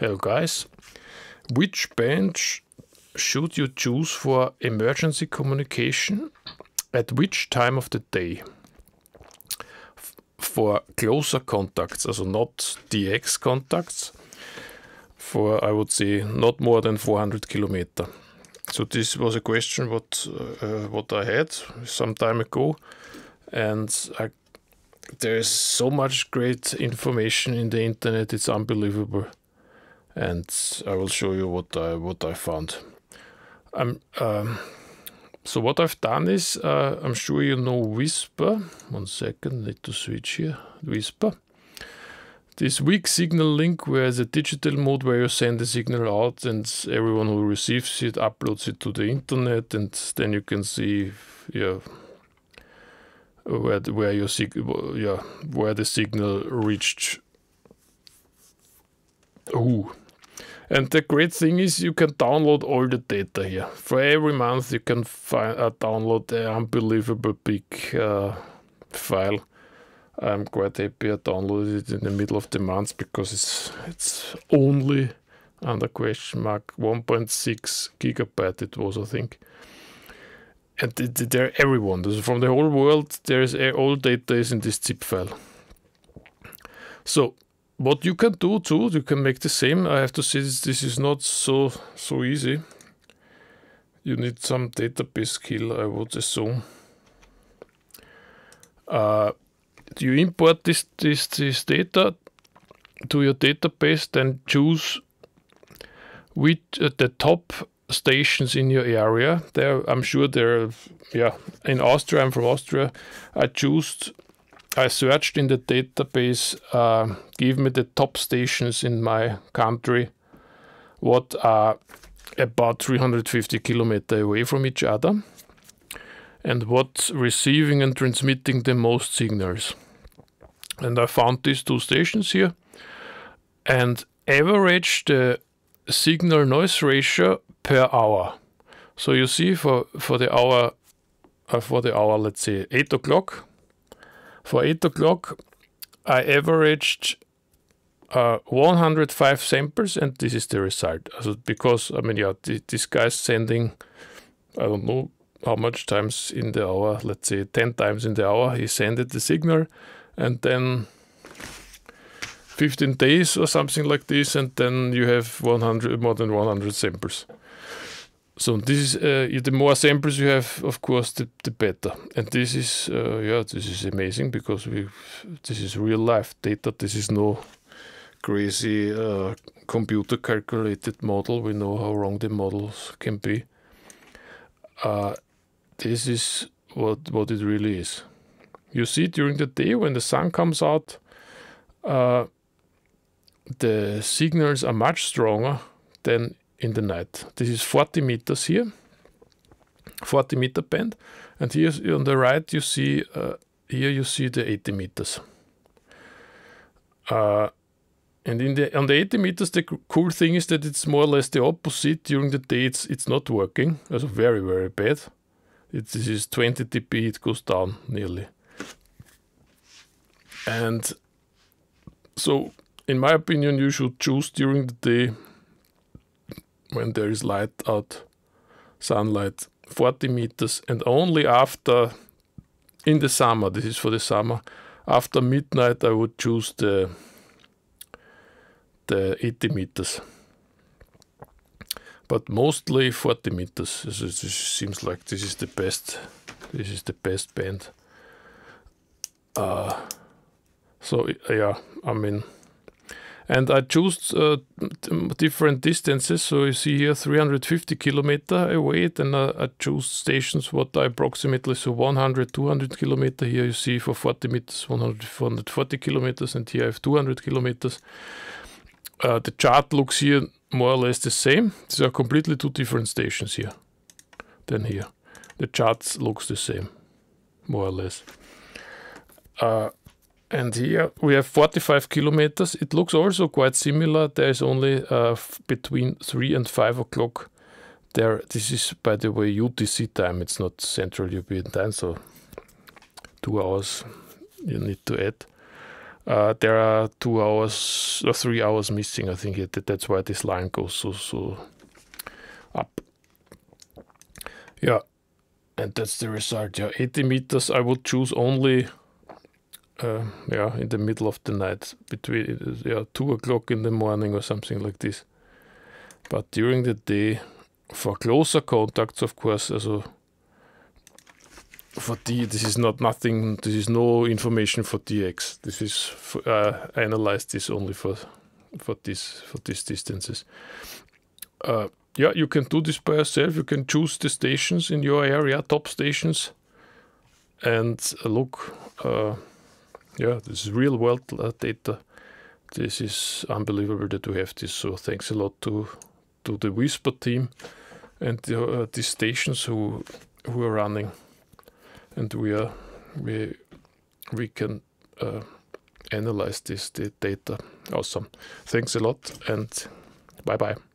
Hello guys. Which band should you choose for emergency communication at which time of the day? F- for closer contacts, also not DX contacts, for I would say not more than 400 kilometer. So this was a question what uh, what I had some time ago, and I, there is so much great information in the internet. It's unbelievable and I will show you what I what I found. Um, um, so what I've done is uh, I'm sure you know WSPR. One second, need to switch here. WSPR. This weak signal link, where the digital mode where you send the signal out, and everyone who receives it uploads it to the internet, and then you can see, yeah, where the, where your sig- yeah where the signal reached. Ooh, and the great thing is you can download all the data here. For every month you can find, uh, download an unbelievable big uh, file. I'm quite happy I downloaded it in the middle of the month because it's it's only under question mark 1.6 gigabyte it was I think. And there everyone from the whole world there's all data is in this zip file. So what you can do too, you can make the same. I have to say this, this is not so so easy. You need some database skill, I would assume. Uh, you import this, this this data to your database, then choose which uh, the top stations in your area. There, I'm sure there. Are, yeah, in Austria, I'm from Austria. I choose I searched in the database, uh, give me the top stations in my country, what are about 350 kilometers away from each other, and what's receiving and transmitting the most signals. And I found these two stations here, and average the signal noise ratio per hour. So you see for for the hour, uh, for the hour, let's say eight o'clock for 8 o'clock, I averaged uh, 105 samples, and this is the result. Also because, I mean, yeah, this guy's sending, I don't know how much times in the hour, let's say 10 times in the hour, he sent the signal, and then 15 days or something like this, and then you have 100 more than 100 samples. So this is uh, the more samples you have, of course, the, the better. And this is uh, yeah, this is amazing because we this is real life data. This is no crazy uh, computer calculated model. We know how wrong the models can be. Uh, this is what what it really is. You see during the day when the sun comes out, uh, the signals are much stronger than in the night. This is 40 meters here, 40 meter band, and here on the right you see uh, here you see the 80 meters. Uh, and in the on the 80 meters, the cool thing is that it's more or less the opposite. During the day, it's it's not working. It's very very bad. It, this is 20 dB. It goes down nearly. And so, in my opinion, you should choose during the day when there is light out, sunlight, 40 meters, and only after, in the summer, this is for the summer, after midnight I would choose the, the 80 meters. But mostly 40 meters. It seems like this is the best. This is the best band. Uh, so yeah, I mean and I chose uh, different distances. So you see here 350 kilometer away, then uh, I choose stations what are approximately so 100, 200 kilometer. Here you see for 40 meters 100, 140 kilometers, and here I have 200 kilometers. Uh, the chart looks here more or less the same. These are completely two different stations here than here. The chart looks the same, more or less. Uh, and here we have 45 kilometers. It looks also quite similar. There is only uh, between 3 and 5 o'clock there. This is, by the way, UTC time. It's not Central European time, so two hours you need to add. uh, there are two hours or three hours missing. I think that's why this line goes so so up. Yeah, and that's the result. Yeah, 80 meters. I would choose only. Uh, yeah, in the middle of the night, between yeah two o'clock in the morning or something like this. But during the day, for closer contacts, of course, also for D, this is not nothing. This is no information for DX. This is uh, analyzed this only for for this for these distances. Uh, yeah, you can do this by yourself. You can choose the stations in your area, top stations, and look. Uh, yeah, this is real world uh, data. This is unbelievable that we have this. So thanks a lot to to the WSPR team and the, uh, the stations who who are running and we are we we can uh, analyze this the data awesome thanks a lot and bye bye